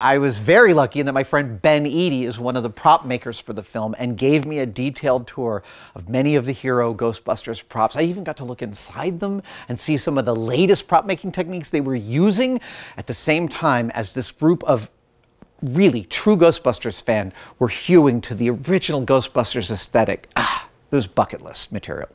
I was very lucky in that my friend Ben Eadie is one of the prop makers for the film and gave me a detailed tour of many of the hero Ghostbusters props. I even got to look inside them and see some of the latest prop making techniques they were using at the same time as this group of really true Ghostbusters fan were hewing to the original Ghostbusters aesthetic. Ah, it was bucket list material.